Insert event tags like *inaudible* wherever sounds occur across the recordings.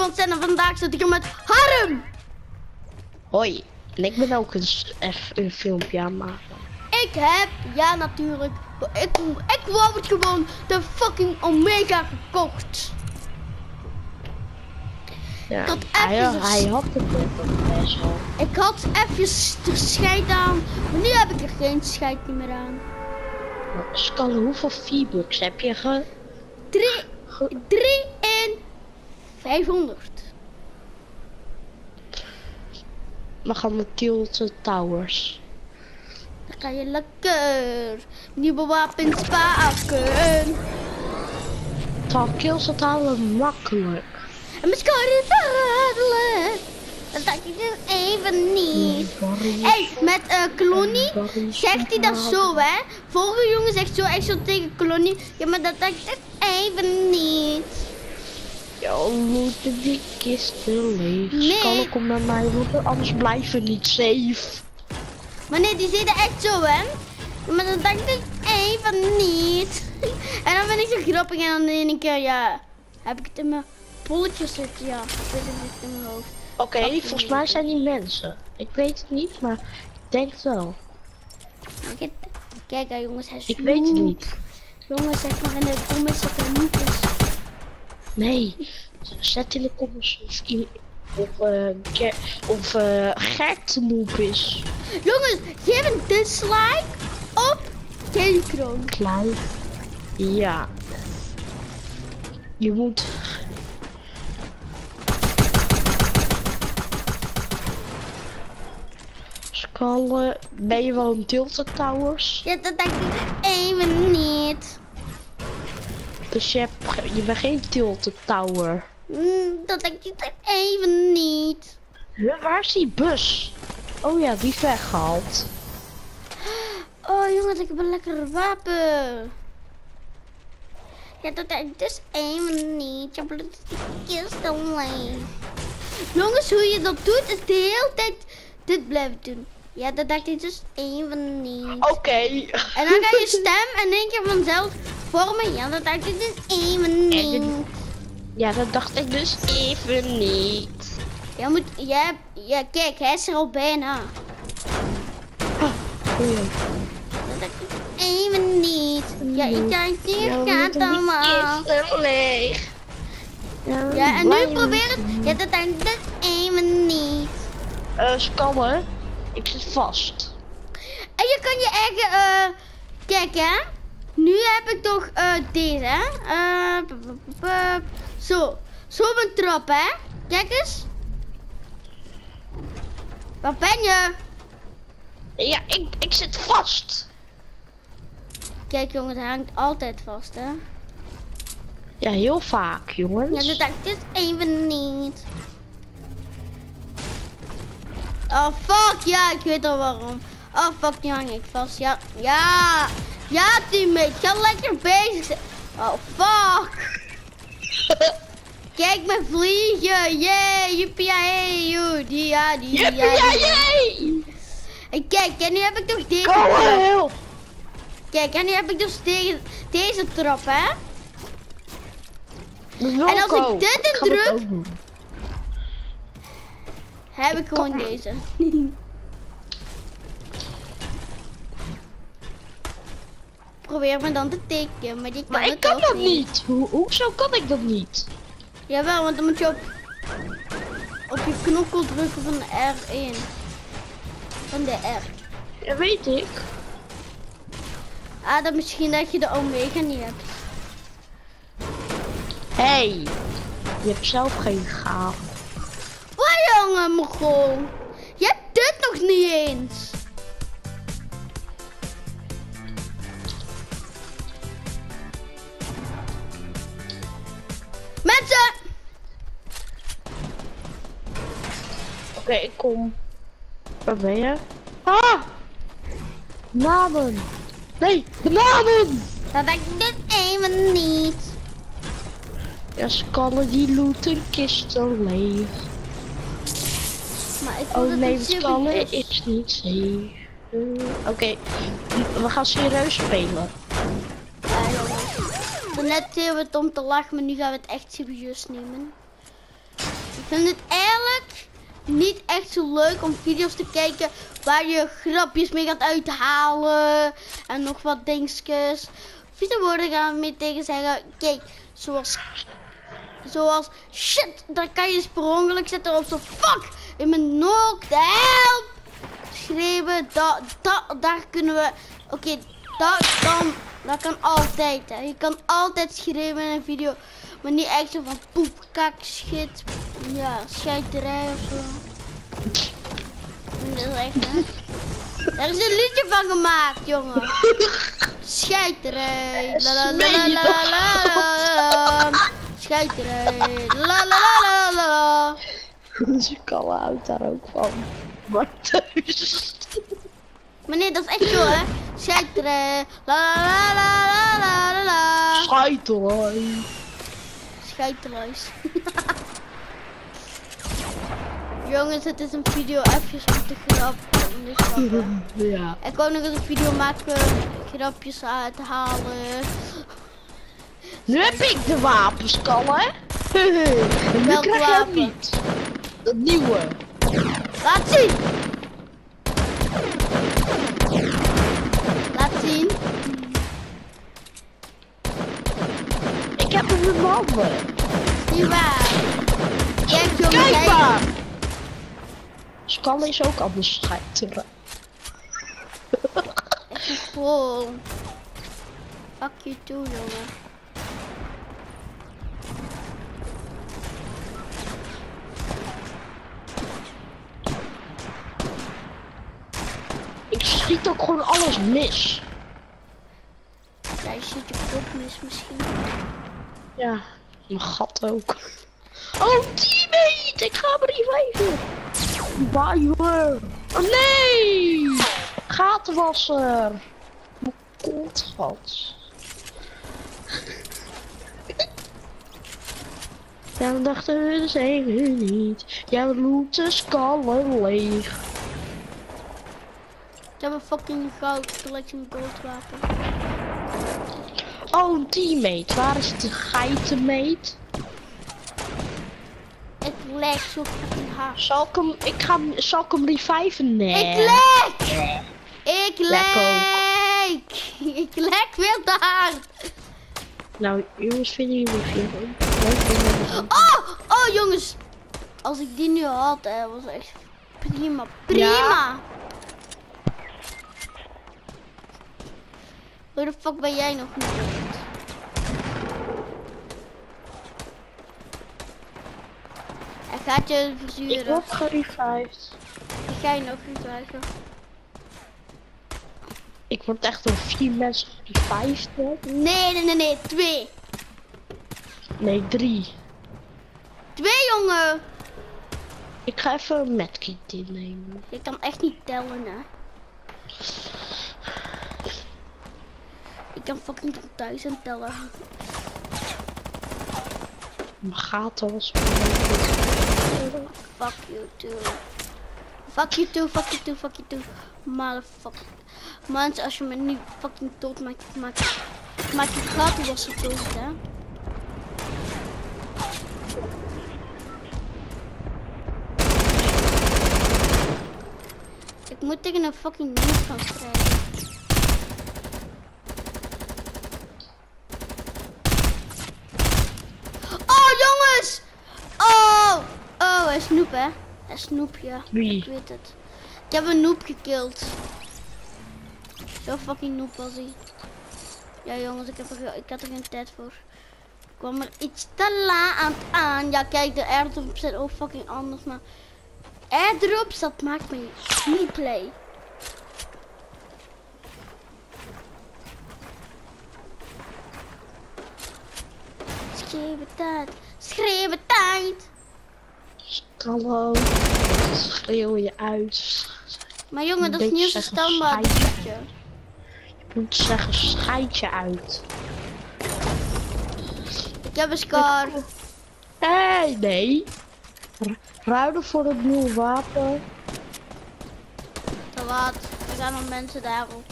van Sen en vandaag zit ik er met Harm. Hoi, en ik ben ook een, s- even een filmpje aan maken. Ik heb, ja natuurlijk, ik, ik wou het gewoon de fucking Omega gekocht. Ja, Dat hij, even hij had het best wel. Ik had even er scheid aan, maar nu heb ik er geen scheid meer aan. Skalle, hoeveel V-bucks heb je ge... 3, ge- 3 in 500. We gaan met Tilted Towers. Dan ga je lekker nieuwe wapens pakken. 12 kills halen makkelijk. En score is dadelijk. Dat dacht ik dus even niet. Hé, hey, met Clooney zegt hij dat zo, hè? Vorige jongen zegt zo echt zo tegen Clooney. Ja, maar dat dacht ik dus even niet. Yo, moeten die kisten leeg. Nee. Skalle, kom naar mij, want anders blijven we niet safe. Maar nee, die zit er echt zo, hè? Maar dat dacht ik even niet. *laughs* en dan ben ik zo grappig en dan in een keer, ja, heb ik het in mijn bolletjes zitten, ja. Ik weet het in mijn hoofd. Oké, volgens mij zijn die mensen. Ik weet het niet, maar ik denk het wel. Kijk, kijk jongens, hij is Ik weet het niet. Jongens, zeg maar in de comments dat er niet is. Nee, zet in de comments of, of, eh, Ger- of eh, Gert noob is. Jongens, geef een dislike op Gamekroon. Klein. Ja. Je moet... Skallen, ben je wel een Tilted Towers? Ja, dat dacht ik. Dus je, hebt, je bent geen Tilted Tower. Mm, dat dacht ik toch even niet. Huh, Waar is die bus? Oh ja, die is weggehaald. Oh jongens, ik heb een lekker wapen. Ja, dat dacht ik dus even niet. Je bloed is alleen. Jongens, hoe je dat doet, is de hele tijd dit blijven doen. Ja, dat dacht ik dus even niet. Oké. En dan ga je stem en denk je vanzelf vormen. Ja, dat dacht ik dus even niet. Ja, dat dacht ik dus even niet. Jij moet, ja, ja, kijk, hij is er al bijna. Oei. Dat dacht ik even niet. Ja, ik dacht, hier gaat allemaal. kisten leeg. Ja, en nu probeer het. Ja, dat dacht ik dus even niet. Eh, scannen. Ik zit vast. En je kan je eigen, eh, kijk hè. Nu heb ik toch eh deze, hè. Eh, zo. Zo een trap, hè. Kijk eens. Waar ben je? Ja, ik, ik zit vast. Kijk jongens, hij hangt altijd vast, hè. Ja, heel vaak, jongens. Ja, dat ik dus even niet. Oh, fuck. Ja, ik weet al waarom. Oh, fuck, nu hang ik vast. Ja, ja. Ja, teammate. Ga lekker bezig zijn. Oh, fuck. *laughs* Kijk me vliegen. Yay, jippie, hey, joe. Die, ja, die, ja, die. En kijk, en nu heb ik toch deze trap. Kijk, en nu heb ik dus deze, deze trap, hè. En als ik dit indruk- Heb ik gewoon deze. Probeer me dan te tekenen, maar die kan Maar ik kan dat niet. Hoe, hoezo kan ik dat niet? Jawel, want dan moet je op, op je knokkel drukken van de R1. Van de R. Ja, weet ik. Ah, dan misschien dat je de Omega niet hebt. Hey, je hebt zelf geen gaaf. Wat jongen, Mogol? Je hebt dit nog niet eens. Mensen! Oké, ik kom. Waar ben je? Ah! Bananen! Nee, bananen! Dat dacht ik dit even niet. Ja, skallen die looten kisten leeg. Ik Oh het nee, skallen serieus. is niet safe. Eh, Oké, we gaan serieus spelen. Ja, jongens. Net deden we het om te lachen, maar nu gaan we het echt serieus nemen. Ik vind het eigenlijk niet echt zo leuk om video's te kijken waar je grapjes mee gaat uithalen en nog wat dingetjes. Video worden gaan we mee tegen zeggen, kijk, zoals, zoals shit, dan kan je per ongeluk zetten op zo fuck, in mijn nok, help, schreeuwen, dat, dat, daar kunnen we, oké, dat kan, dat kan altijd, hè. je kan altijd schreeuwen in een video, maar niet echt zo van poep, kak, shit, ja, scheiterij of zo. Dat is echt, hè. Daar is een liedje van gemaakt, jongen. Scheiterij. La la la la la la. Scheiterij. La la la la la. Ze kan houdt daar ook van. Maar thuis. *laughs* Maar nee, dat is echt zo, hè. Scheiterij. La la la la la la la. Scheiterlijs. *laughs* Jongens, het is een video even om te grappen. *laughs* Ja. Ik wou nog eens een video maken, grapjes uit te halen. Nu heb ik de wapenskan, hè? En nu Welk krijg wapen? niet. Dat nieuwe. Laat zien! Laat zien. Ik heb hem in mijn handen. Niet waar. Jongens, Kijk kijk. maar. Is ook anders scheiteren. *laughs* Wow. Fuck you too, jongen. Ik schiet ook gewoon alles mis. Jij ziet je kop mis misschien. Ja, mijn gat ook. Oh, teammate! Ik ga hem reviven. Waar, Oh nee! Gatenwasser. Mijn kontgat. *laughs* Ja, dan dachten we dus even niet. Jij loopt de skallen leeg. Ik heb een fucking goud collection gold wapen. Oh, teammate. Waar is de geitenmate? Ik leg zo fucking hard. Zal ik hem, ik ga, hem- zal ik hem reviven? Nee. Ik lek! Ik lek! *laughs* Ik lek veel te hard. Nou, jongens, vinden jullie leuk? Oh, oh jongens. Als ik die nu had, hè, was echt prima. Prima. Hoe de fuck ben jij nog niet? dood? Hij gaat je Ik verzuren. word gerevived. Ik ga je nog niet krijgen. Ik word echt door vier mensen gerevived. Nee, nee, nee, nee. Twee. Nee, drie. Twee, jongen. Ik ga even een medkit innemen. Je kan echt niet tellen, hè. Ik kan fucking tot duizend tellen. Mijn gaten was Fuck you too. Fuck you too, fuck you too, fuck you too. Motherfucker. Mensen, als je me nu fucking dood maakt, maak, maak je gaten was het dood, hè. Ik moet tegen een fucking ding gaan strijden. Oh jongens! Oh! Oh, hij is snoep hè? Hij is snoep, ja. Wie? Ik weet het. Ik heb een noob gekild. Zo fucking noob was hij. Ja jongens, ik, heb er, ik had er geen tijd voor. Ik kwam er iets te laat aan. Ja kijk, de airdrops zijn ook fucking anders, maar... Airdrops, dat maakt me niet play. Schreeuwen tijd. Schreeuwen tijd. Hallo. Schreeuw je uit. Maar jongen, dat is niet zeggen, standaard. Je moet zeggen, scheid je uit. Ik heb een scar. Hey, nee. Ru- Ruilen voor het nieuwe wapen. Te laat. Er gaan nog mensen daarop.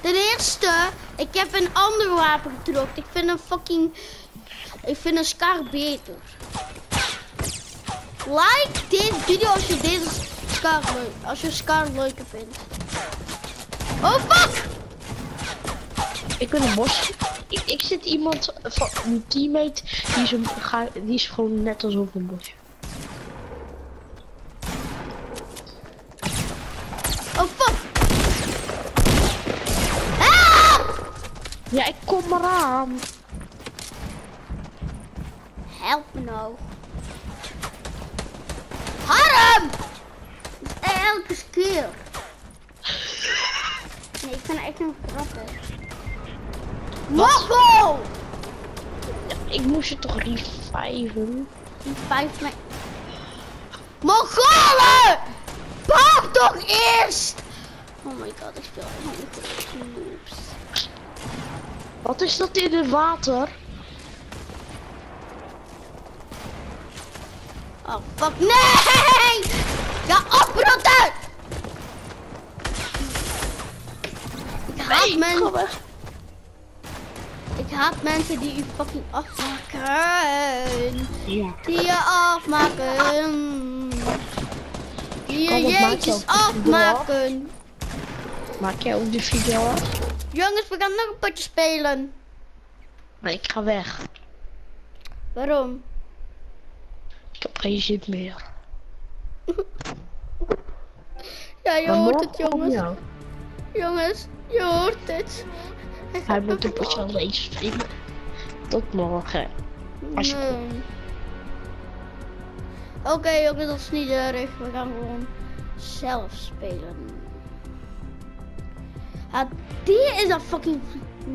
Ten eerste, ik heb een ander wapen gedropt. Ik vind een fucking Ik vind een Scar beter. Like deze video als je deze Scar leuk, als je Scar leuker vindt. Oh fuck! Ik ben een bos. Ik, ik zit iemand van een teammate die is, een, ga, die is gewoon net alsof een bosje. Oh fuck! Help! Ja, ik kom eraan. Help me nou. Harm! Elke keer. Nee, ik het echt een grappig. Mogel! Ik moest je toch reviven? Vijf mij. Mongolen! Pak toch eerst! Oh my god, ik speel echt niet goed. Wat is dat in het water? Oh fuck, nee! Ga oprotten! Ik haat mensen. Ik haat mensen die u fucking afmaken. Ja. Die je afmaken. Die je jeetjes afmaken. Maak jij ook de video af? Jongens, we gaan nog een potje spelen. Nee, ik ga weg. Waarom? Zin meer. *laughs* Ja, je Maar hoort het, jongens. Jongens, je hoort het. Hij moet een nog potje alleen spelen. Tot morgen. als Nee. Oké, jongens, dat is niet erg. We gaan gewoon zelf spelen. Ah, die is een fucking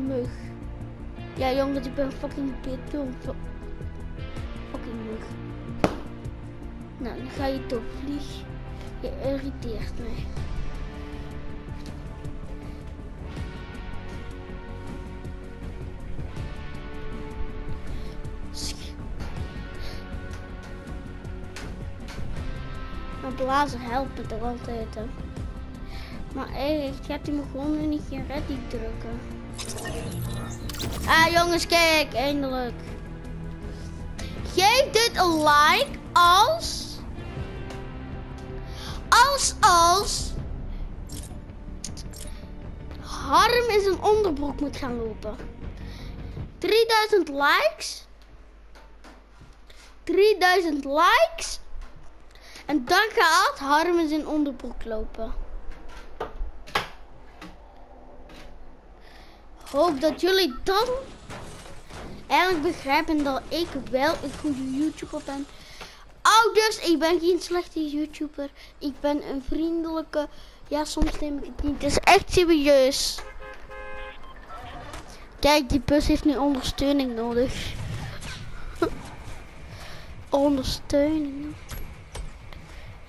mug. Ja, jongens, ik ben fucking beton. Nou, dan ga je toch vlieg. Je irriteert mij. Maar blazen helpen toch altijd, hè. Maar eigenlijk gaat hij me gewoon nu niet geen ready drukken. Ah, jongens, kijk, eindelijk. Geef dit een like als... Als. Harm in zijn onderbroek moet gaan lopen. 3000 likes. 3000 likes. En dan gaat Harm in zijn onderbroek lopen. Hoop dat jullie dan eigenlijk begrijpen dat ik wel een goede YouTuber ben. Ouders, ik ben geen slechte YouTuber. Ik ben een vriendelijke. Ja, soms neem ik het niet. Het is echt serieus. Kijk, die bus heeft nu ondersteuning nodig. *laughs* ondersteuning.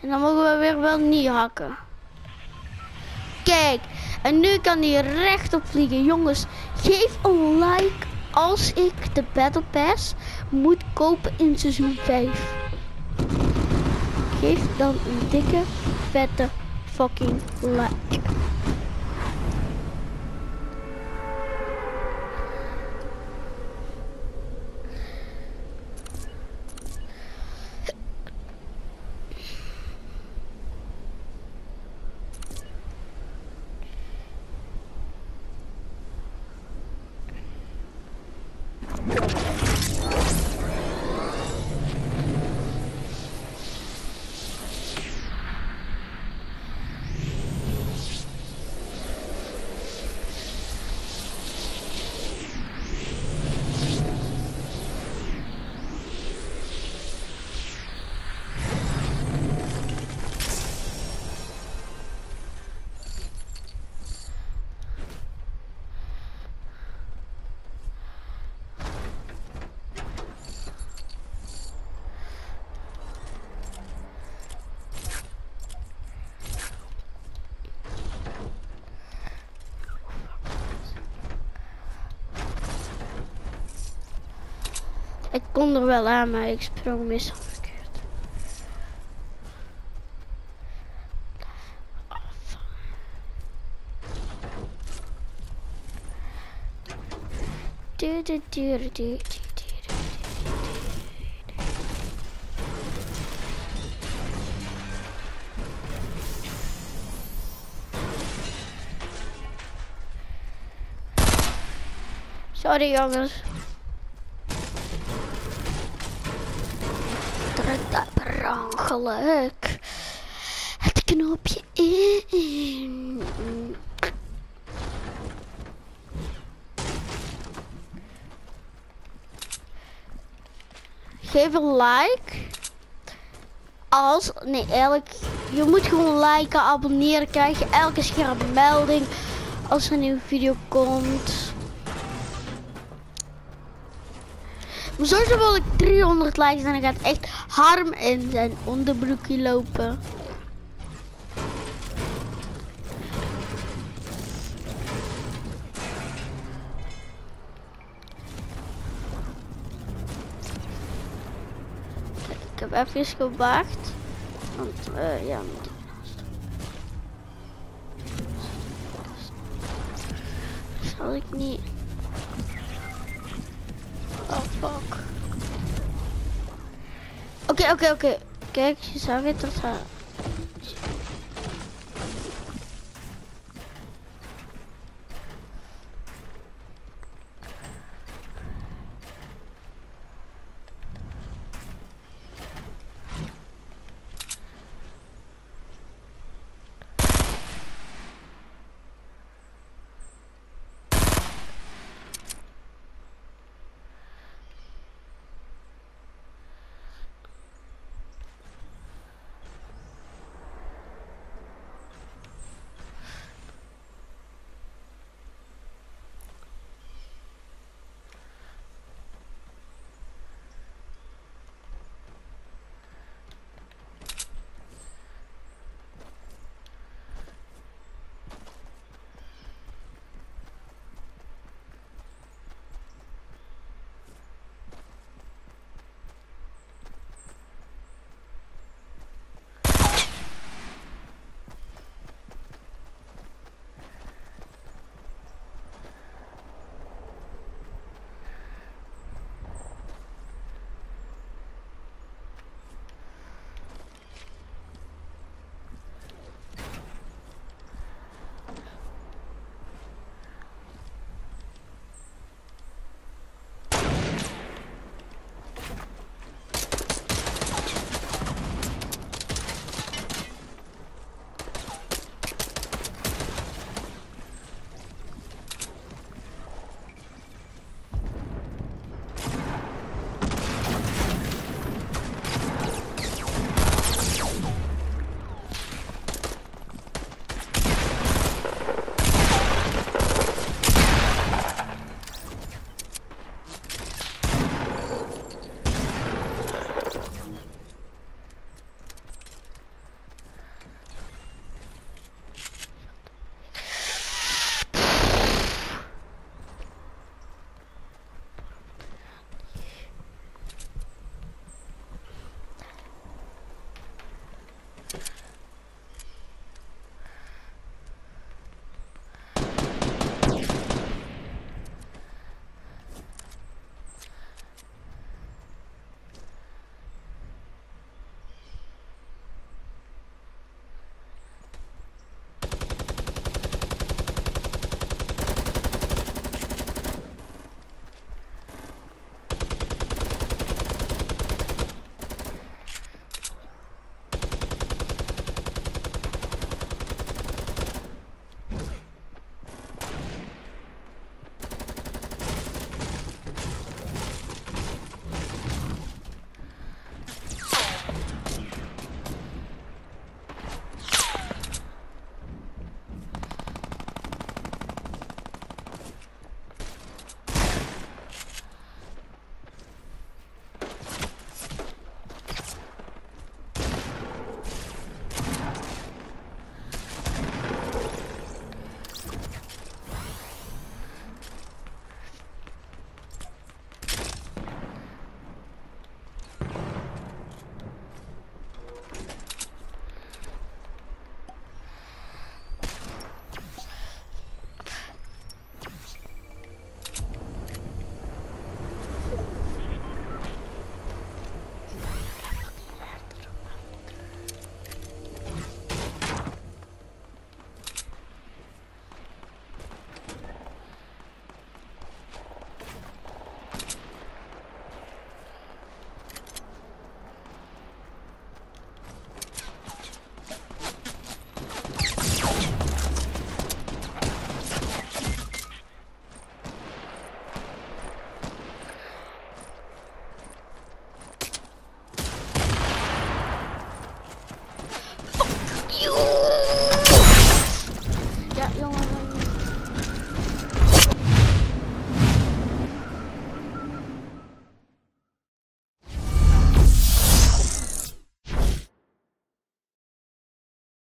En dan mogen we weer wel niet hakken. Kijk, en nu kan hij rechtop vliegen. Jongens, geef een like als ik de Battle Pass moet kopen in seizoen 5. Geef dan een dikke, vette fucking like. Ik kon er wel aan, maar ik sprong mis verkeerd. Sorry jongens. Het knopje in. Geef een like. Als, nee eigenlijk, je moet gewoon liken, abonneren, krijg je elke scherpe melding als er een nieuwe video komt. Maar wil ik 300 likes en dan gaat echt Harm in zijn onderbroekje lopen. Ik heb even gewacht. Want uh, ja, moet ik Zal ik niet. Oké, oké, oké. Kijk, je zag het dat